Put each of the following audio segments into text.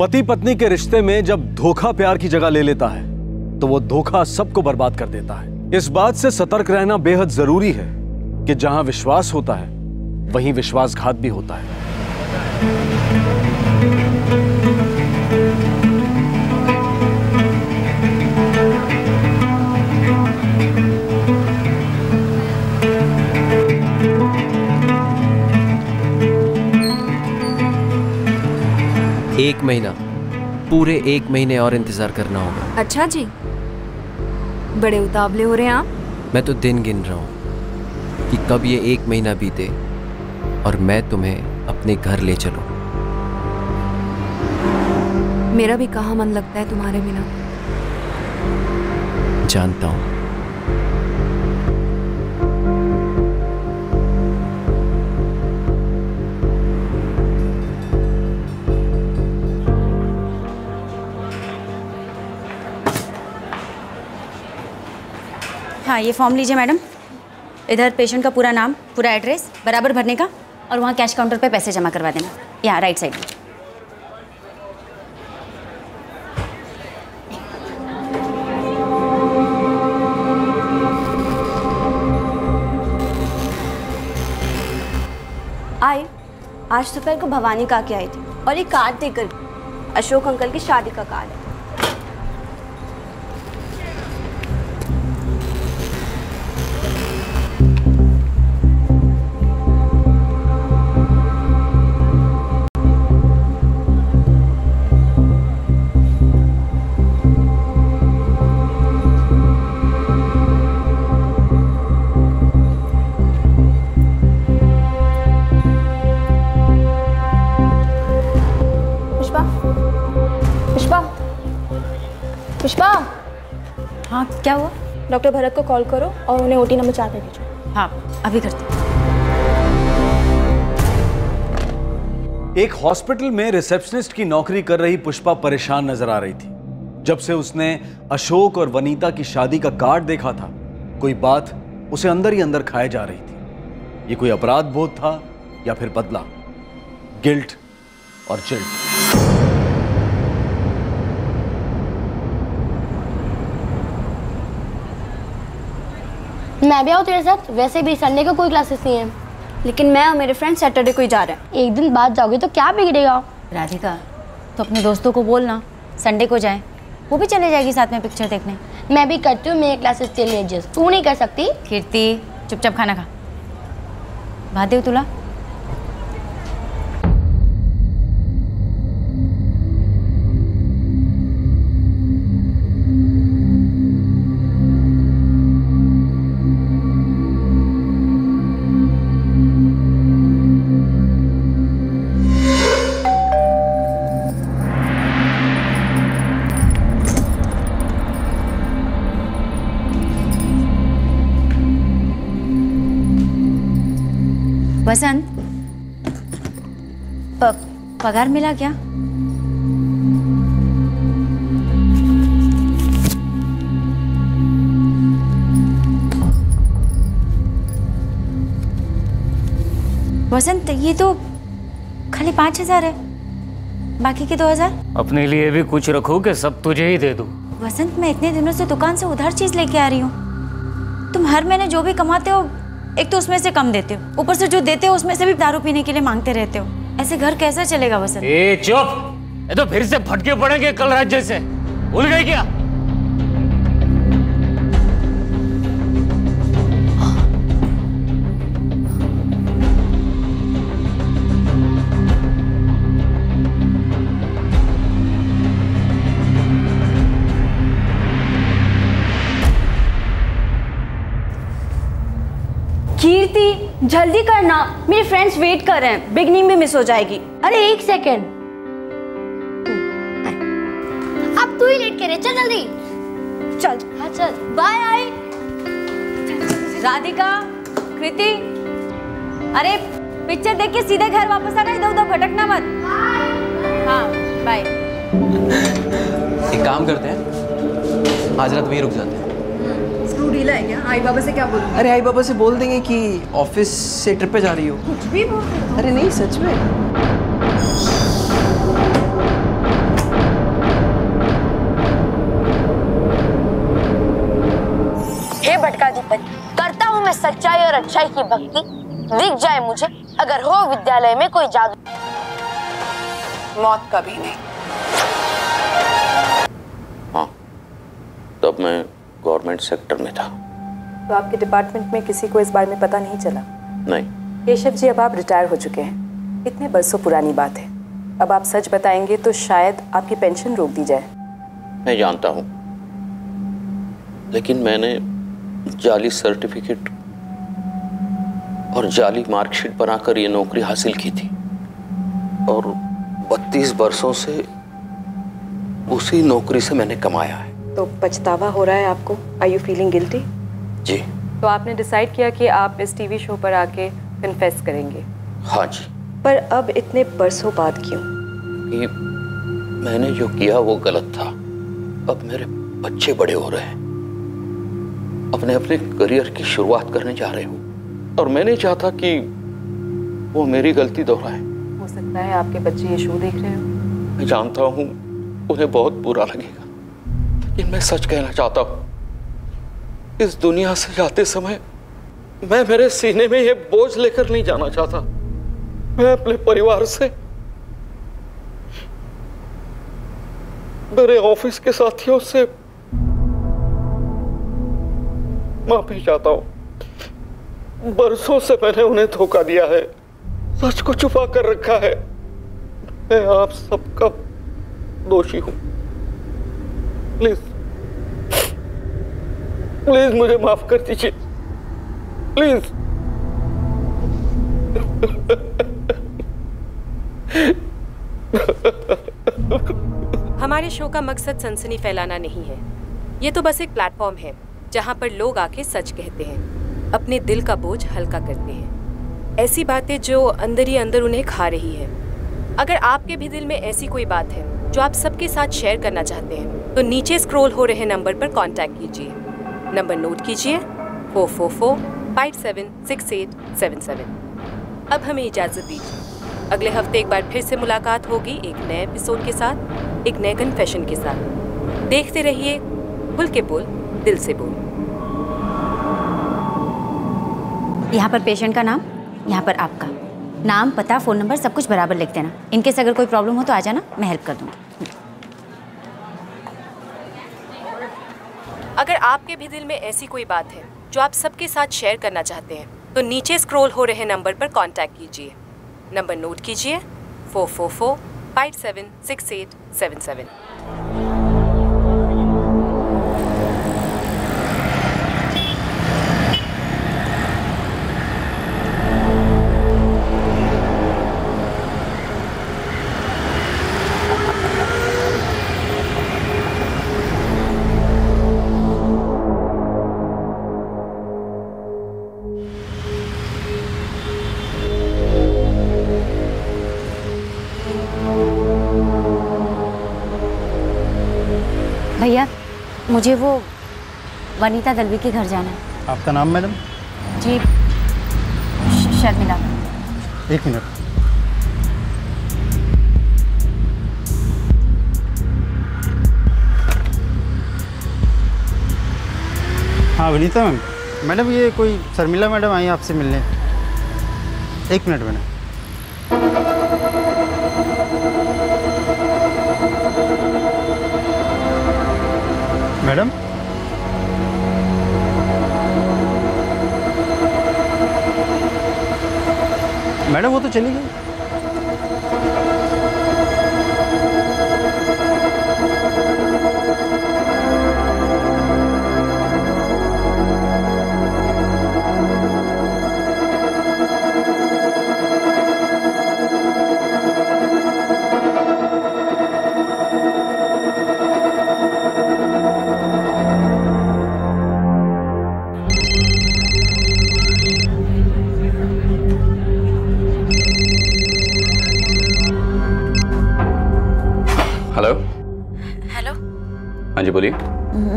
पति पत्नी के रिश्ते में जब धोखा प्यार की जगह ले लेता है तो वो धोखा सबको बर्बाद कर देता है। इस बात से सतर्क रहना बेहद ज़रूरी है कि जहाँ विश्वास होता है, वहीं विश्वासघात भी होता है। एक महीना। पूरे एक महीने और इंतज़ार करना होगा। अच्छा जी। बड़े उतावले हो रहे हैं आप। मैं तो दिन गिन रहा हूँ कि कब ये एक महीना बीते और मैं तुम्हें अपने घर ले चलूँ। मेरा भी कहाँ मन लगता है तुम्हारे बिना। जानता हूँ। हाँ ये फॉर्म लीजिए मैडम इधर पेशेंट का पूरा नाम, पूरा एड्रेस बराबर भरने का, और वहाँ कैश काउंटर पे पैसे जमा करवा देना। यहाँ राइट साइड में। आए, आज दोपहर को भवानी काकी आई थी, और ये कार्ड देकर, अशोक अंकल की शादी का कार्ड है। डॉक्टर भरत को कॉल करो और उन्हें ओटी नंबर चार पे भेजो। हाँ अभी करते एक हॉस्पिटल में रिसेप्शनिस्ट की नौकरी कर रही पुष्पा परेशान नज़र आ रही थी। जब से उसने अशोक और वनीता की शादी का कार्ड देखा था कोई बात उसे अंदर ही अंदर खाए जा रही थी। ये कोई अपराध बोध था या फिर बदला? गिल्ट और चिल्ट। मैं भी आऊँ तेरे साथ? वैसे भी संडे को कोई क्लासेस नहीं है। लेकिन मैं और मेरे फ्रेंड सैटरडे को ही जा रहे हैं। एक दिन बाद जाओगे तो क्या बिगड़ेगा? राधिका तो अपने दोस्तों को बोलना संडे को जाए। वो भी चले जाएगी साथ में पिक्चर देखने। मैं भी करती हूँ मेरे क्लासेस चलिए एडजस्ट तू नहीं कर सकती? कीर्ति चुपचाप खाना खा। भादेव तुला। वसंत प, पगार मिला क्या? वसंत ये तो खाली पाँच हज़ार है। बाकी के दो हज़ार? अपने लिए भी कुछ रखो कि सब तुझे ही दे दू। वसंत मैं इतने दिनों से दुकान से उधार चीज़ लेके आ रही हूँ। तुम हर महीने जो भी कमाते हो एक तो उसमें से कम देते हो। ऊपर से जो देते हो, उसमें से भी दारू पीने के लिए मांगते रहते हो। ऐसे घर कैसा चलेगा वसंत? ए, चुप। ये तो फिर से फटके पड़ेंगे कल राज्य से। भूल गए क्या? कीर्ति जल्दी करना। मेरे फ्रेंड्स वेट कर रहे हैं। बिगनिंग भी मिस हो जाएगी। अरे एक सेकेंड अब तू ही लेट करे। चल जल्दी। चल। हाँ चल। बाय आई राधिका कृति। अरे पिक्चर देख के सीधे घर वापस आना इधर उधर भटकना मत। हाँ बाय एक काम करते हैं। आज रात वहीं रुक जाते हैं। ढीला है क्या आई बाबा से क्या बोलूँ? अरे आई बाबा से बोल देंगे कि ऑफ़िस से ट्रिप पे जा रही हो। कुछ भी बोल अरे नहीं सच में। करता हूँ मैं सच्चाई और अच्छाई की भक्ति। दिख जाए मुझे अगर हो विद्यालय में कोई जादू मौत कभी नहीं। हाँ तब मैं गवर्नमेंट सेक्टर में था। तो आपके डिपार्टमेंट में किसी को इस बारे में पता नहीं चला? नहीं। केशव जी अब आप रिटायर हो चुके हैं। इतने बरसों पुरानी बात है। अब आप सच बताएँगे तो शायद आपकी पेंशन रोक दी जाए। मैं जानता हूँ। लेकिन मैंने जाली सर्टिफिकेट और जाली मार्कशीट बनाकर ये नौकरी हासिल की थी। और 32 वर्षों से उसी नौकरी से मैंने कमाया है। तो पछतावा हो रहा है आपको? आई यू फीलिंग गिल्टी जी। तो आपने डिसाइड किया कि आप इस टीवी शो पर आके कन्फेस करेंगे? हाँ जी। पर अब इतने बरसों बाद क्यों? कि मैंने जो किया वो गलत था। अब मेरे बच्चे बड़े हो रहे हैं। अपने अपने करियर की शुरुआत करने जा रहे हो। और मैं नहीं चाहता कि वो मेरी गलती दोहराए। हो सकता है आपके बच्चे ये शो देख रहे हो। मैं जानता हूँ उन्हें बहुत बुरा लगेगा। लेकिन मैं सच कहना चाहता हूँ। इस दुनिया से जाते समय मैं मेरे सीने में ये बोझ लेकर नहीं जाना चाहता। मैं अपने परिवार से, मेरे ऑफ़िस के साथियों से माफ़ी चाहता हूँ। बरसों से मैंने उन्हें धोखा दिया है, सच को छुपा कर रखा है। मैं आप सबका दोषी हूँ। प्लीज़। प्लीज़ मुझे माफ़ कर दीजिए। प्लीज़। हमारे शो का मकसद सनसनी फैलाना नहीं है। ये तो बस एक प्लेटफॉर्म है, जहाँ पर लोग आके सच कहते हैं, अपने दिल का बोझ हल्का करते हैं। ऐसी बातें जो अंदर ही अंदर उन्हें खा रही है। अगर आपके भी दिल में ऐसी कोई बात है जो आप सबके साथ शेयर करना चाहते हैं। तो नीचे स्क्रॉल हो रहे नंबर पर कांटेक्ट कीजिए। नंबर नोट कीजिए। Four four four five seven six eight seven seven अब हमें इजाज़त दीजिए। अगले हफ़्ते एक बार फिर से मुलाकात होगी एक नए एपिसोड के साथ, एक नए कन्फेशन के साथ। देखते रहिए खुल के बोल दिल से बोल। यहाँ पर पेशेंट का नाम, यहाँ पर आपका। नाम, पता फ़ोन नंबर सब कुछ बराबर लिख देना। इनकेस अगर कोई प्रॉब्लम हो तो आ जाना, मैं हेल्प कर दूँगी। अगर आपके भी दिल में ऐसी कोई बात है, जो आप सबके साथ शेयर करना चाहते हैं तो नीचे स्क्रॉल हो रहे नंबर पर कांटेक्ट कीजिए। नंबर नोट कीजिए four four four five seven six eight seven seven मुझे वो वनीता दलवी के घर जाना है। आपका नाम मैडम? जी शर्मिला। एक मिनट। हाँ वनीता मैम। मैडम ये कोई शर्मिला मैडम आई आपसे मिलने? एक मिनट मैडम। मैडम वो तो चली गई। जी बोलिए।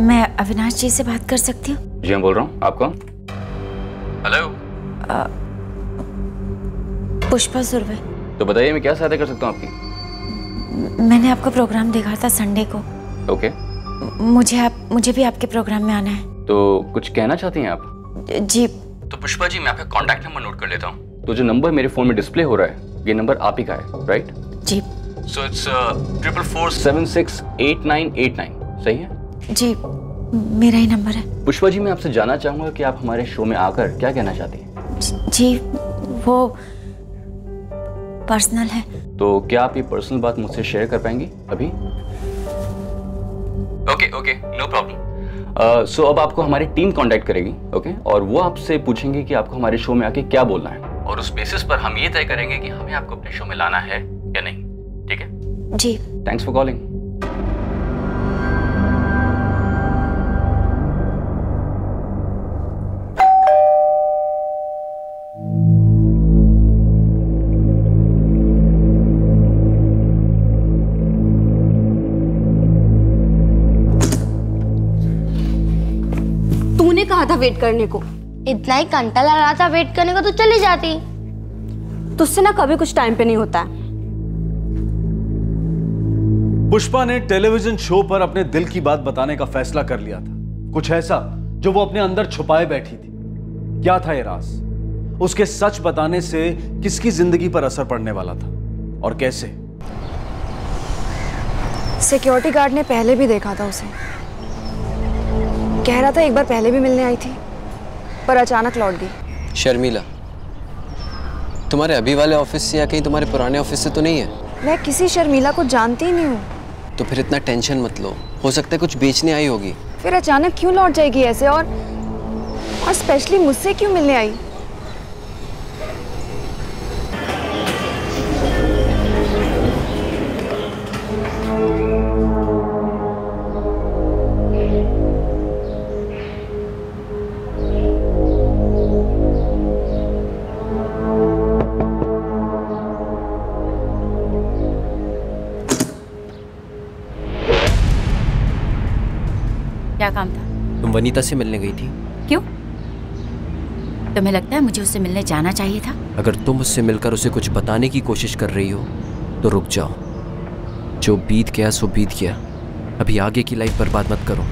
मैं अविनाश जी से बात कर सकती हूँ? जी मैं बोल रहा हूँ। आप कौन? हेलो। पुष्पा सुरवे। तो बताइए मैं क्या सहायता कर सकता हूँ आपकी? मैंने आपका प्रोग्राम देखा था संडे को। ओके। मुझे आप मुझे भी आपके प्रोग्राम में आना है। तो कुछ कहना चाहती हैं आप? जी तो पुष्पा जी मैं आपका कॉन्टैक्ट नंबर नोट कर लेता हूँ। तो जो नंबर मेरे फ़ोन में डिस्प्ले हो रहा है ये नंबर आप ही का है right ji. So it's triple four seven six eight nine eight nine सही है? जी मेरा ही नंबर है। पुष्पा जी मैं आपसे जानना चाहूँगा कि आप हमारे शो में आकर क्या कहना चाहती हैं? जी वो पर्सनल है। तो क्या आप ये पर्सनल बात मुझसे शेयर कर पाएँगी अभी? Okay okay no problem. So अब आपको हमारी टीम कांटेक्ट करेगी ओके? okay? और वो आपसे पूछेंगे कि आपको हमारे शो में आके क्या बोलना है। और उस बेसिस पर हम ये तय करेंगे कि हमें आपको अपने शो में लाना है या नहीं ठीक है? जी। थैंक्स फॉर कॉलिंग वेट करने को। इतना ही घंटा लग रहा था वेट करने को तो चली जाती। तुझसे ना कभी कुछ टाइम पे नहीं होता। है पुष्पा ने टेलीविज़न शो पर अपने दिल की बात बताने का फैसला कर लिया था। कुछ ऐसा जो वो अपने अंदर छुपाए बैठी थी। क्या था ये राज? उसके सच बताने से किसकी ज़िंदगी पर असर पड़ने वाला था? और कैसे? सिक्योरिटी गार्ड ने पहले भी देखा था उसे। कह रहा था एक बार पहले भी मिलने आई थी पर अचानक लौट गई। शर्मिला तुम्हारे अभी वाले ऑफ़िस से या कहीं तुम्हारे पुराने ऑफ़िस से तो नहीं है? मैं किसी शर्मिला को जानती ही नहीं हूँ। तो फिर इतना टेंशन मत लो। हो सकता है कुछ बेचने आई होगी। फिर अचानक क्यों लौट जाएगी ऐसे? और और स्पेशली मुझसे क्यों मिलने आई? क्या काम था? तुम वनीता से मिलने गई थी। क्यों? तुम्हें लगता है मुझे उससे मिलने जाना चाहिए था? अगर तुम उससे मिलकर उसे कुछ बताने की कोशिश कर रही हो तो रुक जाओ। जो बीत गया सो बीत गया। अभी आगे की लाइफ बर्बाद मत करो।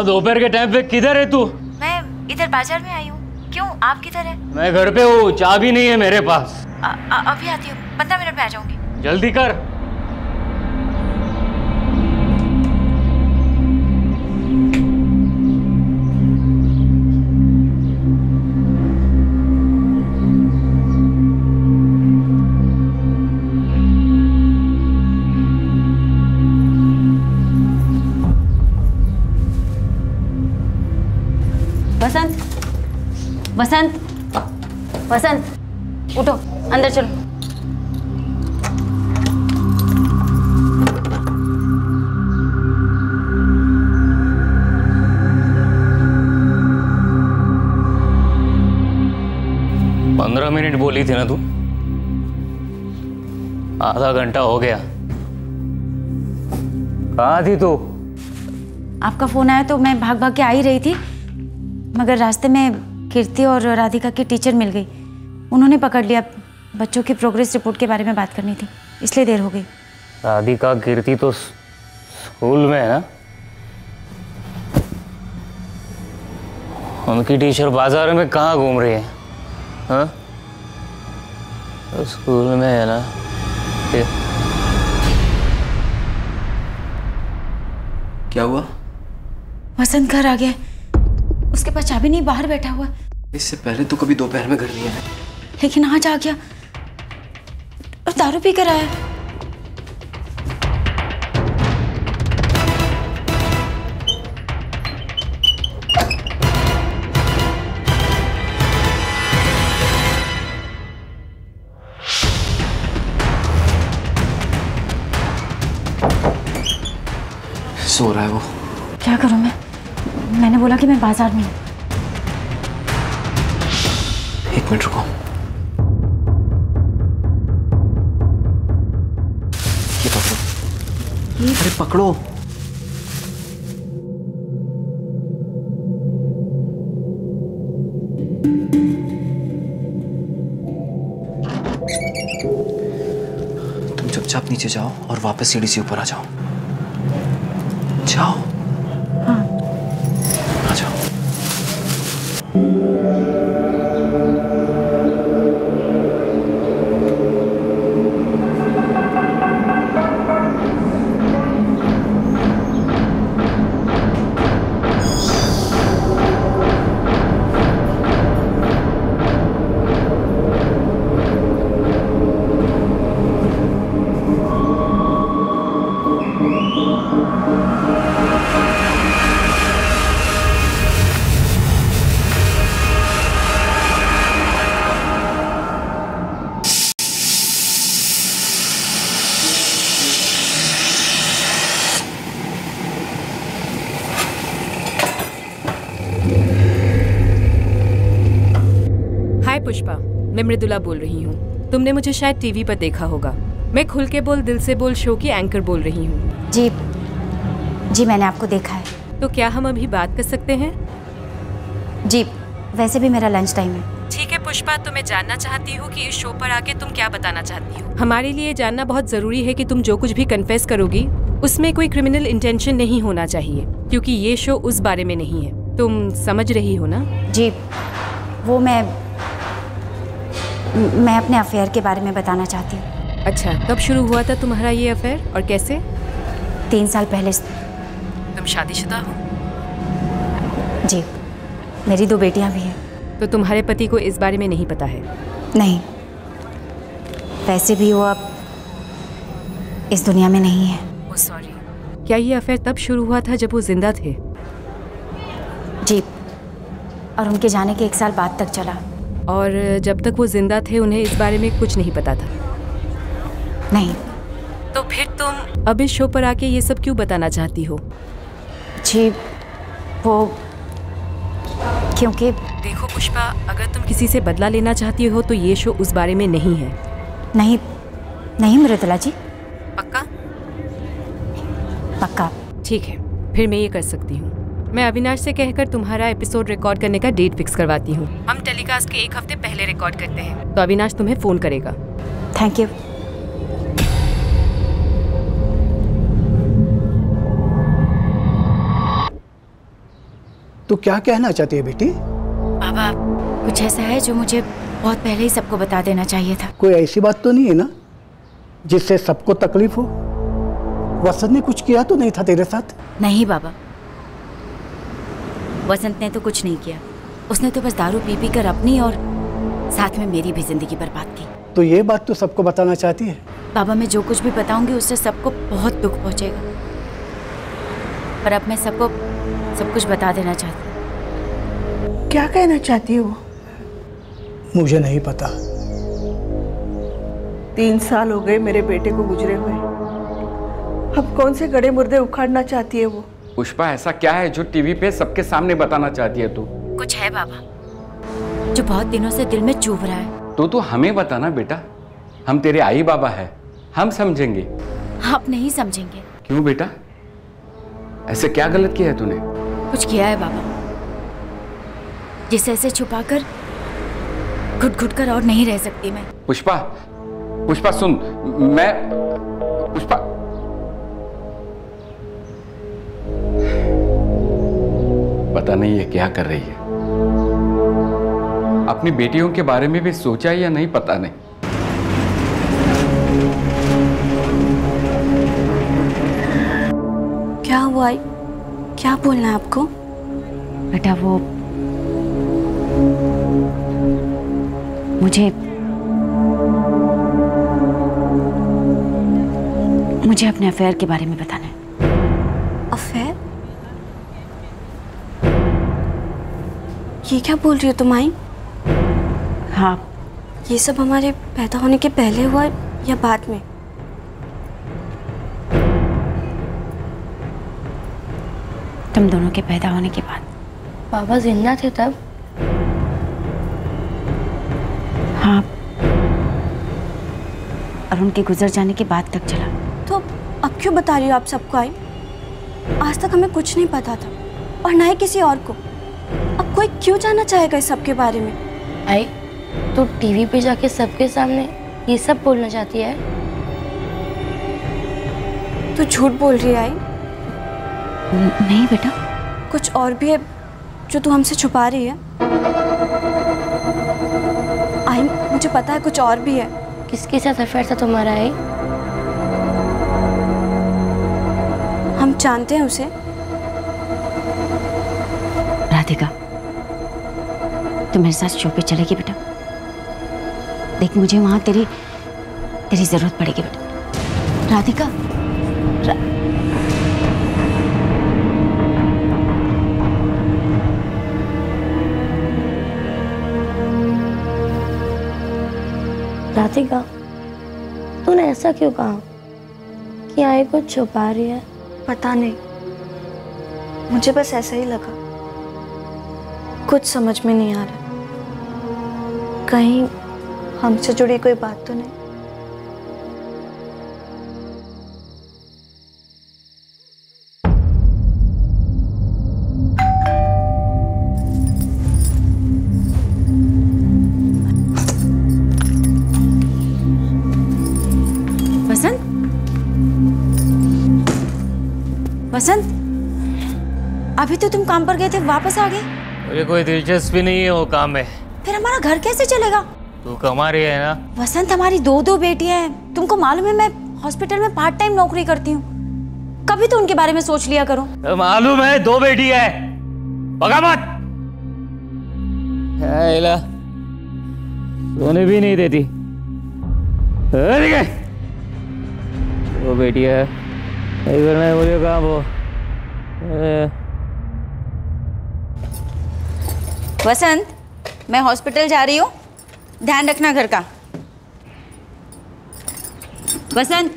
पुष्पा दोपहर के टाइम पे किधर है तू? मैं इधर बाज़ार में आई हूँ। क्यों? आप किधर है? मैं घर पे हूँ चाबी नहीं है मेरे पास। अभी आती हूँ। पंद्रह मिनट में आ जाऊँगी। जल्दी कर। बसंत बसंत बसंत उठो अंदर चलो। पंद्रह मिनट बोली थी ना तू? आधा घंटा हो गया। कहा थी तू? आपका फ़ोन आया तो मैं भाग भाग के आ ही रही थी मगर रास्ते में कीर्ति और राधिका की टीचर मिल गई। उन्होंने पकड़ लिया। बच्चों की प्रोग्रेस रिपोर्ट के बारे में बात करनी थी इसलिए देर हो गई। राधिका कीर्ति तो स्कूल में है ना? उनकी टीचर बाज़ार में कहाँ घूम रही है? हाँ? तो स्कूल में है ना? क्या हुआ? वसंत घर आ गया। उसके पास चाबी नहीं बाहर बैठा हुआ। इससे पहले तो कभी दोपहर में घर नहीं आया? लेकिन आज आ गया। और दारू पी कर आया। सो रहा है वो। क्या करूँ मैं? मैंने बोला कि मैं बाज़ार में हूँ। एक मिनट रुको। ये पकड़ो। ये अरे पकड़ो। तुम चुपचाप नीचे जाओ और वापस सीढ़ी से ऊपर आ जाओ। मृदुला बोल रही हूँ। तुमने मुझे शायद टीवी पर देखा होगा। मैं खुल के बोल दिल से बोल शो की एंकर बोल रही हूँ। जी जी मैंने आपको देखा है। तो क्या हम अभी बात कर सकते हैं? जी वैसे भी मेरा लंच टाइम है। ठीक है पुष्पा तो मैं जानना चाहती हूँ कि इस शो पर आके तुम क्या बताना चाहती हो। हमारे लिए जानना बहुत ज़रूरी है कि तुम जो कुछ भी कन्फेस करोगी उसमें कोई क्रिमिनल इंटेंशन नहीं होना चाहिए क्योंकि ये शो उस बारे में नहीं है। तुम समझ रही हो ना? जी वो मैं मैं अपने अफेयर के बारे में बताना चाहती हूँ। अच्छा कब शुरू हुआ था तुम्हारा ये अफेयर और कैसे? तीन साल पहले तुम शादीशुदा हो? जी मेरी दो बेटियाँ भी हैं। तो तुम्हारे पति को इस बारे में नहीं पता है? नहीं। वैसे भी वो अब इस दुनिया में नहीं है। ओ सॉरी क्या ये अफेयर तब शुरू हुआ था जब वो ज़िंदा थे? जी और उनके जाने के एक साल बाद तक चला। और जब तक वो ज़िंदा थे उन्हें इस बारे में कुछ नहीं पता था। नहीं। तो फिर तुम अब इस शो पर आके ये सब क्यों बताना चाहती हो? जी वो क्योंकि देखो पुष्पा अगर तुम किसी से बदला लेना चाहती हो तो ये शो उस बारे में नहीं है। नहीं नहीं मृदुला जी। पक्का? पक्का। ठीक है फिर मैं ये कर सकती हूँ। मैं अविनाश से कहकर तुम्हारा एपिसोड रिकॉर्ड करने का डेट फिक्स करवाती हूँ। हम टेलीकास्ट के एक हफ़्ते पहले रिकॉर्ड करते हैं। तो अविनाश तुम्हें फ़ोन करेगा। थैंक यू तो क्या कहना चाहती है बेटी? बाबा कुछ ऐसा है जो मुझे बहुत पहले ही सबको बता देना चाहिए था। कोई ऐसी बात तो नहीं है ना जिससे सबको तकलीफ़ हो? वसंत ने कुछ किया तो नहीं था तेरे साथ? नहीं बाबा वसंत ने तो कुछ नहीं किया। उसने तो बस दारू पी पी कर अपनी और साथ में मेरी भी ज़िंदगी बर्बाद की। तो ये बात तो सबको बताना चाहती है। बाबा मैं जो कुछ भी बताऊँगी उससे सबको बहुत दुख पहुंचेगा। पर अब मैं सबको सब कुछ बता देना चाहती हूँ। क्या कहना चाहती है वो? मुझे नहीं पता। तीन साल हो गए मेरे बेटे को गुजरे हुए। अब कौन से गड़े मुर्दे उखाड़ना चाहती है वो? पुष्पा ऐसा क्या है जो टीवी पे सबके सामने बताना चाहती है तू? कुछ है बाबा जो बहुत दिनों से दिल में चुभ रहा है। तो तू हमें बताना बेटा हम तेरे आई बाबा है हम समझेंगे। आप नहीं समझेंगे। क्यों बेटा? ऐसे क्या गलत किया है तूने? कुछ किया है बाबा। जिसे ऐसे छुपाकर घुट घुट कर और नहीं रह सकती मैं। पुष्पा पुष्पा सुन मैं पुष्पा पता नहीं ये क्या कर रही है। अपनी बेटियों के बारे में भी सोचा या नहीं पता नहीं। क्या हुआ? क्या बोलना है आपको? बेटा वो मुझे मुझे अपने अफेयर के बारे में बताना। ये क्या बोल रही हो तुम आई? हाँ। ये सब हमारे पैदा होने के पहले हुआ या बाद में? तुम दोनों के पैदा होने के बाद। पापा ज़िंदा थे तब? हाँ। और उनके गुजर जाने के बाद तक चला। तो अब क्यों बता रही हो आप सबको आई? आज तक हमें कुछ नहीं पता था और ना ही किसी और को। कोई क्यों जानना चाहेगा इस सब के बारे में? आई तो टीवी पे जाके सबके सामने ये सब बोलना चाहती है? तू झूठ बोल रही है आई? नहीं बेटा। कुछ और भी है जो तू हमसे छुपा रही है? आई मुझे पता है कुछ और भी है। किसके साथ अफेयर था तुम्हारा आई? हम जानते हैं उसे। राधिका तू मेरे साथ शो पे चलेगी बेटा। देख, मुझे वहाँ तेरी तेरी ज़रूरत पड़ेगी बेटा। राधिका. राधिका, तूने ऐसा क्यों कहा? कि आए कुछ छुपा रही है? पता नहीं। मुझे बस ऐसा ही लगा। कुछ समझ में नहीं आ रहा। कहीं हमसे जुड़ी कोई बात तो नहीं? वसंत? वसंत? अभी तो तुम काम पर गए थे वापस आ गए? मुझे कोई दिलचस्पी नहीं है वो काम में। फिर हमारा घर कैसे चलेगा? तू कमा रही है ना? वसंत हमारी दो दो बेटियाँ हैं। तुमको मालूम है मैं हॉस्पिटल में पार्ट टाइम नौकरी करती हूँ। कभी तो उनके बारे में सोच लिया करो। मालूम है दो बेटी है। भगा मत! सोने भी नहीं देती। वो बेटी है। नहीं करना है मुझे काम वो? वसंत मैं हॉस्पिटल जा रही हूँ। ध्यान रखना घर का। वसंत।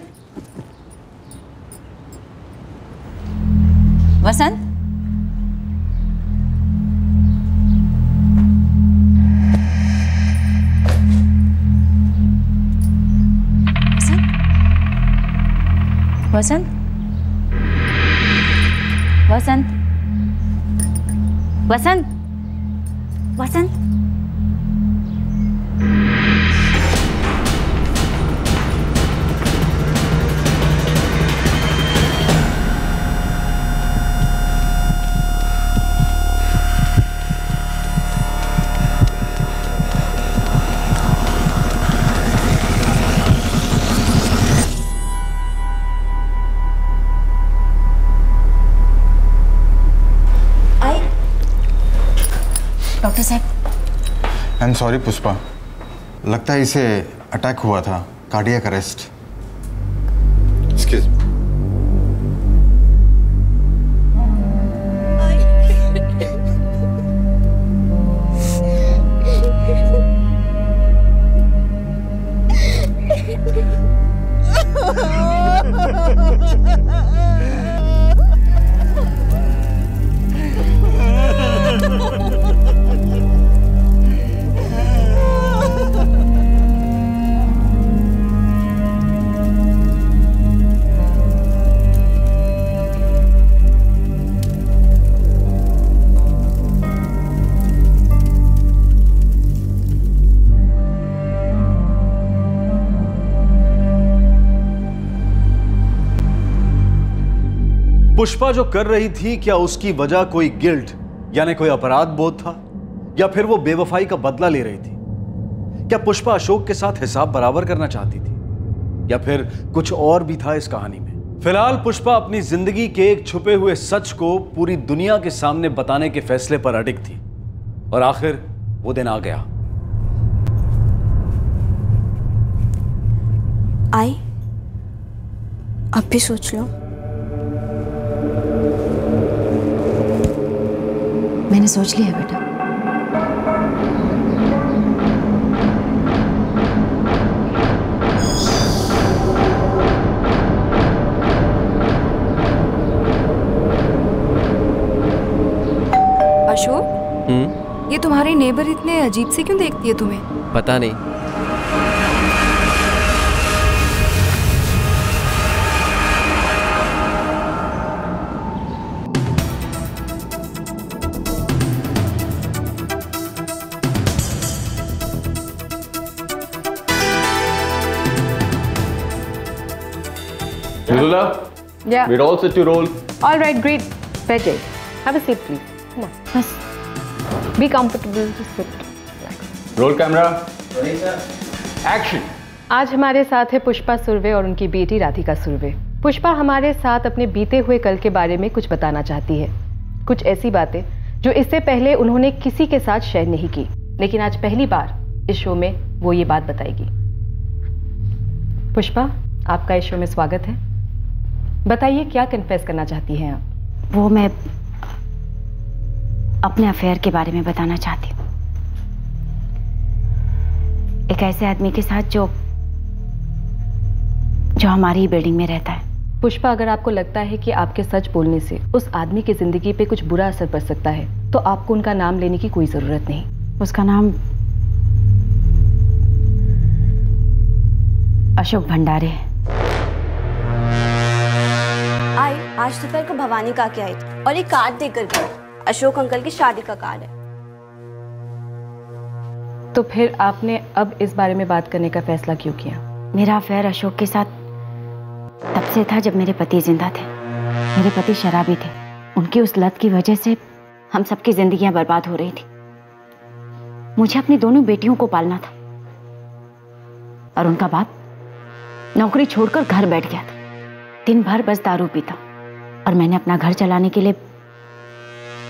वसंत। वसंत। वसंत। वसंत। वसंत। एम सॉरी पुष्पा लगता है इसे अटैक हुआ था कार्डियक अरेस्ट पुष्पा जो कर रही थी, क्या उसकी वजह कोई गिल्ट, यानी कोई अपराध बोध था? या फिर वो बेवफाई का बदला ले रही थी? क्या पुष्पा अशोक के साथ हिसाब बराबर करना चाहती थी? या फिर कुछ और भी था इस कहानी में? फ़िलहाल पुष्पा अपनी ज़िंदगी के एक छुपे हुए सच को पूरी दुनिया के सामने बताने के फैसले पर अटिक थी। और आखिर वो दिन आ गया। आई, आप भी सोच लो। मैंने सोच लिया बेटा। अशोक? हम्म? ये तुम्हारी नेबर इतने अजीब से क्यों देखती है तुम्हें? पता नहीं। Mridula, Yeah. we're all set to roll. All right, great. Vijay, have a seat, please. Come on. Yes. Be comfortable. Just sit. Roll camera. Ready, sir. Action. आज हमारे साथ है पुष्पा सुरवे और उनकी बेटी राधिका सुरवे पुष्पा हमारे साथ अपने बीते हुए कल के बारे में कुछ बताना चाहती है कुछ ऐसी बातें जो इससे पहले उन्होंने किसी के साथ शेयर नहीं की लेकिन आज पहली बार इस शो में वो ये बात बताएगी पुष्पा आपका इस शो में स्वागत है बताइए क्या कन्फेस करना चाहती हैं आप? वो मैं अपने अफेयर के बारे में बताना चाहती हूँ। एक ऐसे आदमी के साथ जो जो हमारी ही बिल्डिंग में रहता है। पुष्पा अगर आपको लगता है कि आपके सच बोलने से उस आदमी की ज़िंदगी पे कुछ बुरा असर पड़ सकता है तो आपको उनका नाम लेने की कोई ज़रूरत नहीं। उसका नाम अशोक भंडारे है। आज दोपहर को भवानी का के आई थी और एक कार्ड देकर गई। अशोक अंकल की शादी का कार्ड है। तो फिर आपने अब इस बारे में बात करने का फैसला क्यों किया? मेरा अफेयर अशोक के साथ तब से था जब मेरे पति ज़िंदा थे। मेरे पति शराबी थे। उनकी उस लत की वजह से हम सबकी जिंदगियाँ बर्बाद हो रही थी। मुझे अपनी दोनों बेटियों को पालना था। और उनका बाप नौकरी छोड़कर घर बैठ गया था। दिन भर बस दारू पीता। और मैंने अपना घर चलाने के लिए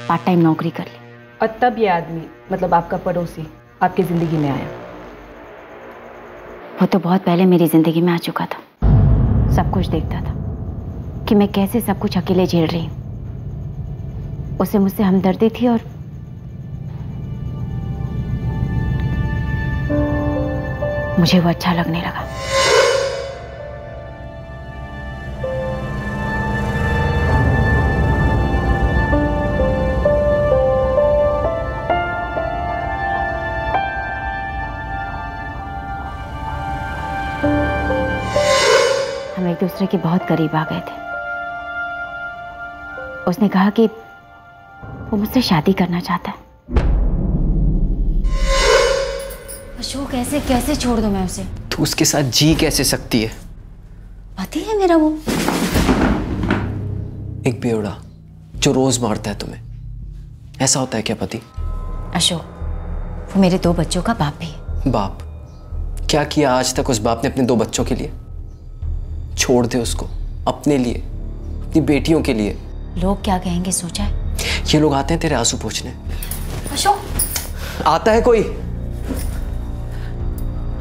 पार्ट टाइम नौकरी कर ली। और तब ये आदमी मतलब आपका पड़ोसी आपकी ज़िंदगी में आया? वो तो बहुत पहले मेरी ज़िंदगी में आ चुका था। सब कुछ देखता था कि मैं कैसे सब कुछ अकेले झेल रही हूँ। उसे मुझसे हमदर्दी थी और मुझे वो अच्छा लगने लगा। दूसरे के बहुत करीब आ गए थे। उसने कहा कि वो मुझसे शादी करना चाहता है। अशोक ऐसे कैसे छोड़ दूँ मैं उसे? तू उसके साथ जी कैसे सकती है? पति है मेरा वो। एक बेवड़ा जो रोज मारता है तुम्हें। ऐसा होता है क्या पति? अशोक वो मेरे दो बच्चों का बाप भी है। बाप? क्या किया आज तक उस बाप ने अपने दो बच्चों के लिए? छोड़ दे उसको अपने लिए अपनी बेटियों के लिए। लोग क्या कहेंगे सोचा है? ये लोग आते हैं तेरे आँसू पूछने। अशोक आता है कोई?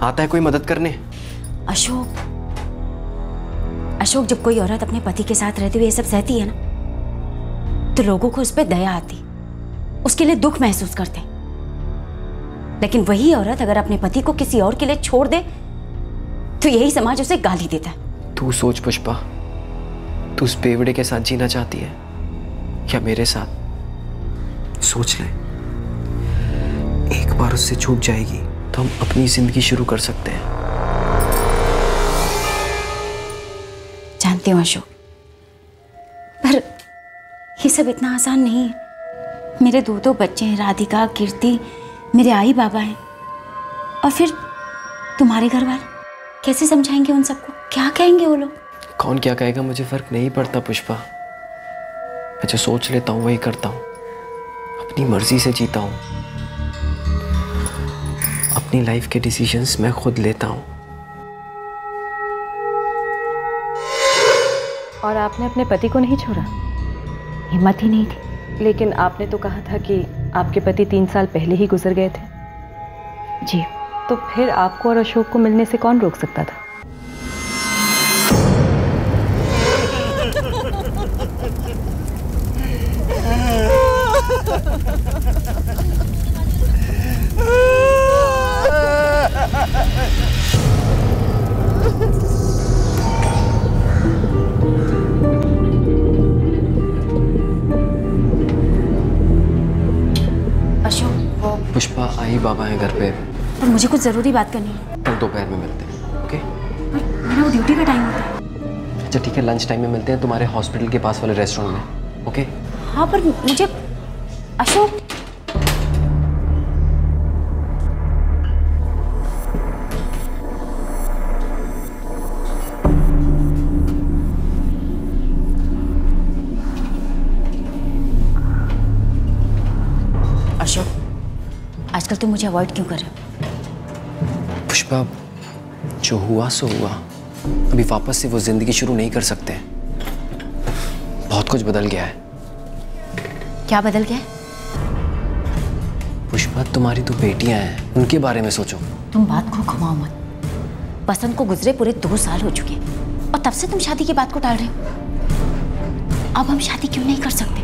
आता है कोई मदद करने? अशोक अशोक जब कोई औरत अपने पति के साथ रहती हुई ये सब सहती है ना तो लोगों को उस पर दया आती उसके लिए दुख महसूस करते हैं। लेकिन वही औरत अगर अपने पति को किसी और के लिए छोड़ दे तो यही समाज उसे गाली देता है। तू सोच पुष्पा तू उस बेवड़े के साथ जीना चाहती है या मेरे साथ? सोच ले। एक बार उससे छूट जाएगी तो हम अपनी ज़िंदगी शुरू कर सकते हैं। जानती हूँ अशोक पर ये सब इतना आसान नहीं है। मेरे दो दो बच्चे हैं राधिका कीर्ति मेरे आई बाबा हैं। और फिर तुम्हारे घर वाले कैसे समझाएँगे उन सबको? क्या कहेंगे वो लोग? कौन क्या कहेगा? मुझे फ़र्क नहीं पड़ता पुष्पा। मैं जो सोच लेता हूँ वही करता हूँ। अपनी मर्ज़ी से जीता हूँ। अपनी लाइफ के डिसीजंस मैं खुद लेता हूँ। और आपने अपने पति को नहीं छोड़ा? हिम्मत ही नहीं थी। लेकिन आपने तो कहा था कि आपके पति तीन साल पहले ही गुजर गए थे। जी। तो फिर आपको और अशोक को मिलने से कौन रोक सकता था? आई बाबा हैं घर पे। पर मुझे कुछ ज़रूरी बात करनी है। कल दोपहर में मिलते हैं ओके? मेरा वो ड्यूटी का टाइम होता है। अच्छा ठीक है लंच टाइम में मिलते हैं तुम्हारे हॉस्पिटल के पास वाले रेस्टोरेंट में ओके? हाँ पर मुझे अशोक मुझे अवॉइड क्यों कर रहे हो? पुष्पा जो हुआ सो हुआ। अभी वापस से वो ज़िंदगी शुरू नहीं कर सकते। बहुत कुछ बदल गया है। क्या बदल गया है? पुष्पा तुम्हारी दो बेटियाँ हैं। उनके बारे में सोचो। तुम बात को घुमाओ मत। बसंत को गुजरे पूरे दो साल हो चुके और तब से तुम शादी की बात को टाल रहे हो। अब हम शादी क्यों नहीं कर सकते?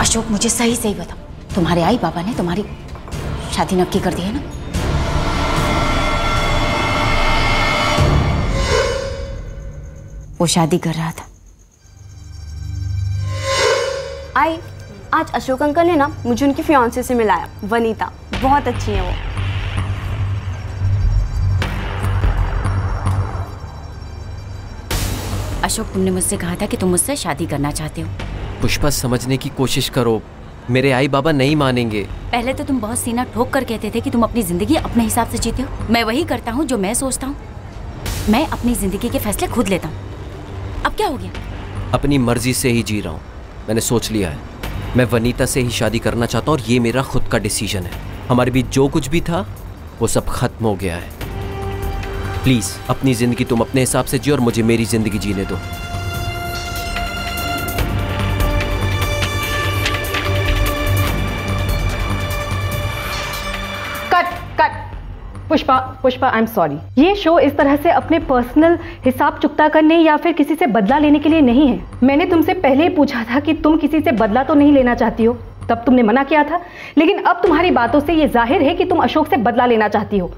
अशोक मुझे सही सही बताओ। तुम्हारे आई बाबा ने तुम्हारी शादी नक्की कर दी है ना? वो शादी कर रहा था। आई आज अशोक अंकल ने ना मुझे उनकी फियांसे से मिलाया। वनीता बहुत अच्छी है वो। अशोक तुमने मुझसे कहा था कि तुम मुझसे शादी करना चाहते हो। पुष्पा समझने की कोशिश करो। मेरे आई बाबा नहीं मानेंगे। पहले तो तुम बहुत सीना ठोक कर कहते थे कि तुम अपनी ज़िंदगी अपने हिसाब से जीते हो। मैं वही करता हूँ जो मैं सोचता हूँ। मैं अपनी ज़िंदगी के फैसले खुद लेता हूँ। अब क्या हो गया? अपनी मर्ज़ी से ही जी रहा हूँ। मैंने सोच लिया है। मैं वनीता से ही शादी करना चाहता हूँ और ये मेरा खुद का डिसीज़न है। हमारे बीच जो कुछ भी था वो सब खत्म हो गया है। प्लीज़ अपनी ज़िंदगी तुम अपने हिसाब से जियो और मुझे मेरी ज़िंदगी जीने दो। Pushpa Pushpa I am sorry ये शो इस तरह से अपने पर्सनल हिसाब चुकता करने या फिर किसी से बदला लेने के लिए नहीं है। मैंने तुमसे पहले ही पूछा था कि तुम किसी से बदला तो नहीं लेना चाहती हो। तब तुमने मना किया था। लेकिन अब तुम्हारी बातों से ये ज़ाहिर है कि तुम अशोक से बदला लेना चाहती हो।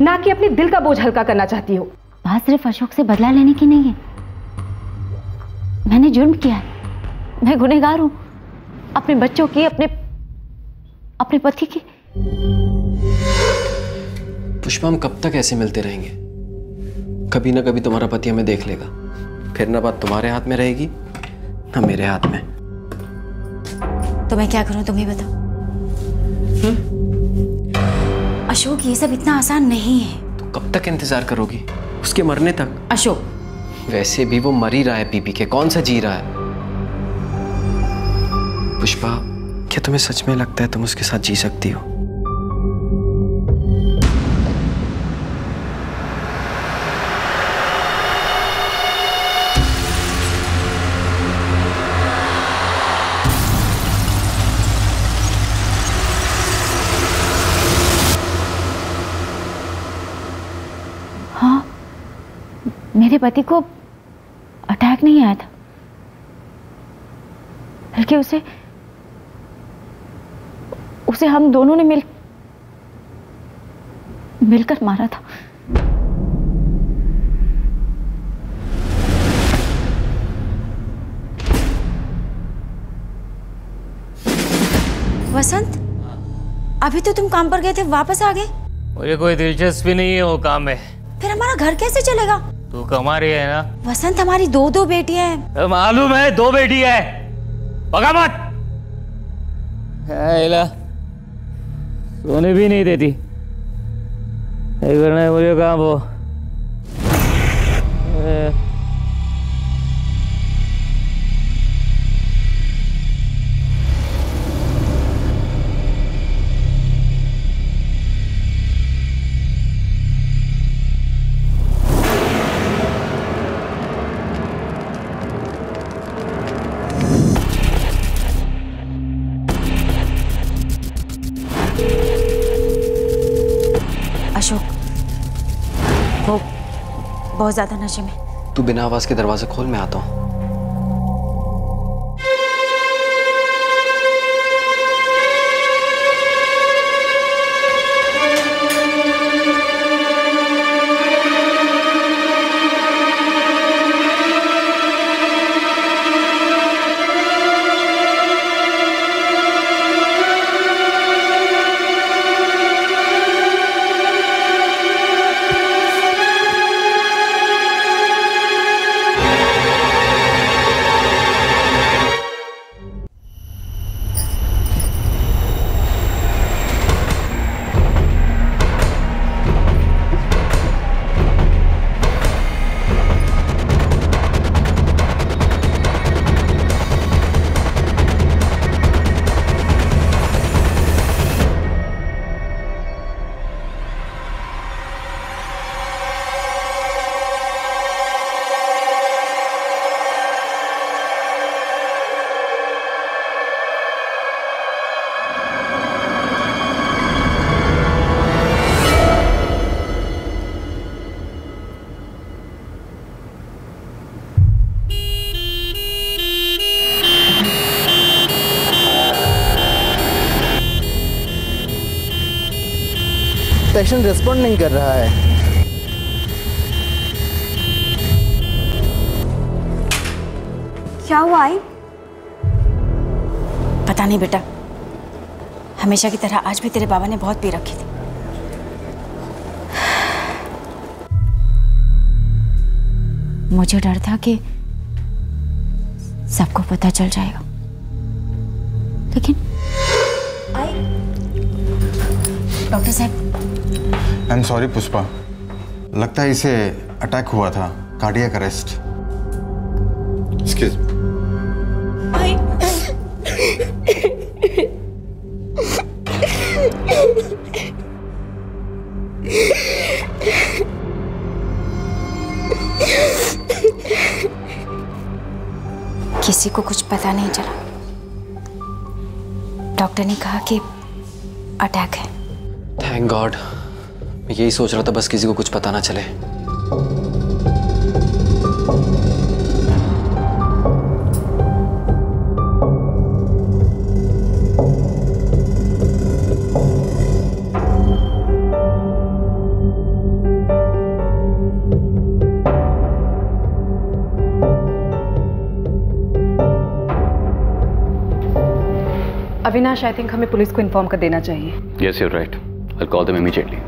ना कि अपने दिल का बोझ हल्का करना चाहती हो। बात सिर्फ़ अशोक से बदला लेने की नहीं है। मैंने जुर्म किया है। मैं गुनहगार हूँ। अपने बच्चों की, अपने अपने पति की। पुष्पा हम कब तक ऐसे मिलते रहेंगे? कभी ना कभी तुम्हारा पति हमें देख लेगा। फिर ना बात तुम्हारे हाथ में रहेगी ना मेरे हाथ में। तो मैं क्या करूँ तुम ही बताओ। अशोक ये सब इतना आसान नहीं है। तो कब तक इंतज़ार करोगी? उसके मरने तक। अशोक। वैसे भी वो मर ही रहा है पी पी के। कौन सा जी रहा है? पुष्पा क्या तुम्हें सच में लगता है तुम उसके साथ जी सकती हो? हाँ? मेरे पति को अटैक नहीं आया था। बल्कि उसे उसे हम दोनों ने मिल मिलकर मारा था। वसंत अभी तो तुम काम पर गए थे वापस आ गए? मुझे कोई दिलचस्पी नहीं है वो काम में फिर हमारा घर कैसे चलेगा? तू कमा रही है ना? वसंत हमारी दो दो बेटियाँ हैं। मालूम है दो बेटी है। पका मत। सोने भी नहीं देती। करना है मुझे कहा वो बहुत ज़्यादा नशे में तू बिना आवाज़ के दरवाज़ा खोल मैं आता हूँ। पेशेंट रिस्पॉन्ड नहीं कर रहा है। क्या हुआ आई? पता नहीं बेटा। हमेशा की तरह आज भी तेरे बाबा ने बहुत पी रखी थी। मुझे डर था कि सबको पता चल जाएगा। लेकिन डॉक्टर साहब। I am sorry Pushpa. लगता है इसे अटैक हुआ था कार्डियक अरेस्ट एक्सक्यूज किसी को कुछ पता नहीं चला। डॉक्टर ने कहा कि अटैक है। थैंक गॉड मैं यही सोच रहा था बस किसी को कुछ पता ना चले। अविनाश आई थिंक हमें पुलिस को इन्फॉर्म कर देना चाहिए। Yes, you're right. I'll call them immediately.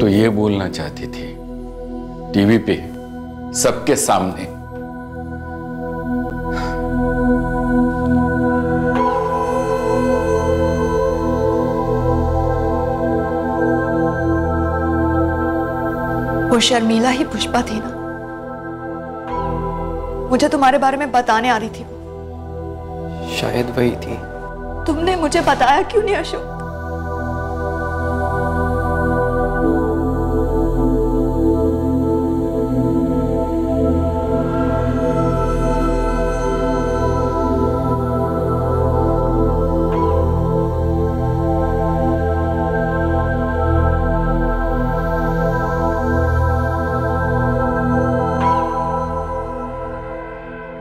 तो चाहती थी टीवी पे सबके सामने वो शर्मिला ही पुष्पा थी ना। मुझे तुम्हारे बारे में बताने आ रही थी। वो। शायद वही थी। तुमने मुझे बताया क्यों नहीं अशोक?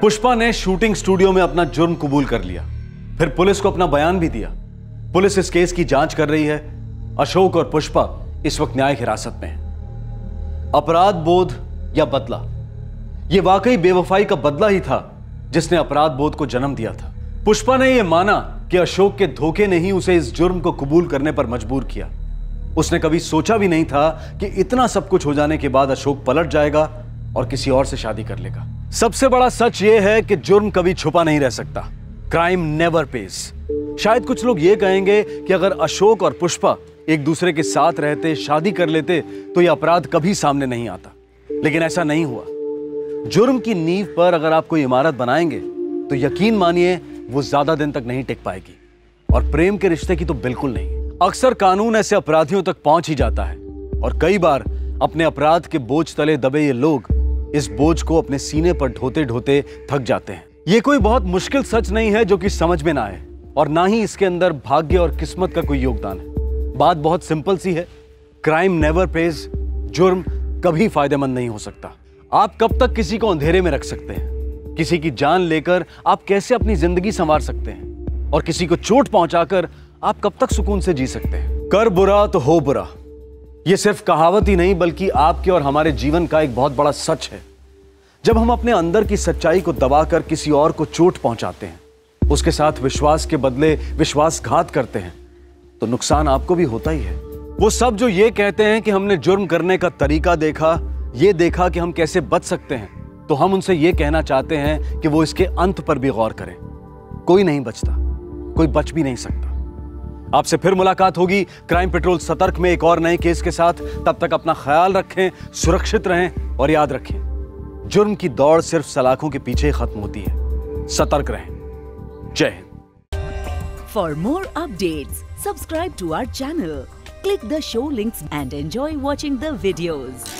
पुष्पा ने शूटिंग स्टूडियो में अपना जुर्म कबूल कर लिया। फिर पुलिस को अपना बयान भी दिया। पुलिस इस केस की जाँच कर रही है। अशोक और पुष्पा इस वक्त न्यायिक हिरासत में हैं। अपराध बोध या बदला? यह वाकई बेवफाई का बदला ही था जिसने अपराध बोध को जन्म दिया था। पुष्पा ने यह माना कि अशोक के धोखे ने ही उसे इस जुर्म को कबूल करने पर मजबूर किया। उसने कभी सोचा भी नहीं था कि इतना सब कुछ हो जाने के बाद अशोक पलट जाएगा और किसी और से शादी कर लेगा। सबसे बड़ा सच यह है कि जुर्म कभी छुपा नहीं रह सकता। क्राइम नेवर पेस शायद कुछ लोग ये कहेंगे कि अगर अशोक और पुष्पा एक दूसरे के साथ रहते, शादी कर लेते तो यह अपराध कभी सामने नहीं आता। लेकिन ऐसा नहीं हुआ। जुर्म की नींव पर अगर आप कोई इमारत बनाएँगे तो यकीन मानिए वो ज़्यादा दिन तक नहीं टिक पाएगी। और प्रेम के रिश्ते की तो बिल्कुल नहीं। अक्सर कानून ऐसे अपराधियों तक पहुँच ही जाता है। और कई बार अपने अपराध के बोझ तले दबे ये लोग इस बोझ को अपने सीने पर ढोते ढोते थक जाते हैं। ये कोई बहुत मुश्किल सच नहीं है जो कि समझ में ना आए। और ना ही इसके अंदर भाग्य और किस्मत का कोई योगदान है। बात बहुत सिंपल सी है। क्राइम नेवर पेज जुर्म कभी फ़ायदेमंद नहीं हो सकता। आप कब तक किसी को अंधेरे में रख सकते हैं? किसी की जान लेकर आप कैसे अपनी ज़िंदगी संवार सकते हैं? और किसी को चोट पहुंचाकर आप कब तक सुकून से जी सकते हैं? कर बुरा तो हो बुरा। यह सिर्फ़ कहावत ही नहीं, बल्कि आपके और हमारे जीवन का एक बहुत बड़ा सच है। जब हम अपने अंदर की सच्चाई को दबाकर किसी और को चोट पहुंचाते हैं, उसके साथ विश्वास के बदले विश्वासघात करते हैं तो नुकसान आपको भी होता ही है। वो सब जो ये कहते हैं कि हमने जुर्म करने का तरीका देखा, ये देखा कि हम कैसे बच सकते हैं तो हम उनसे ये कहना चाहते हैं कि वो इसके अंत पर भी गौर करें। कोई नहीं बचता, कोई बच भी नहीं सकता। आपसे फिर मुलाकात होगी। क्राइम पेट्रोल सतर्क में एक और नए केस के साथ। तब तक अपना ख्याल रखें सुरक्षित रहें और याद रखें जुर्म की दौड़ सिर्फ़ सलाखों के पीछे खत्म होती है। सतर्क रहें। Jai Hind. For more updates, subscribe to our channel, click the show links and enjoy watching the videos.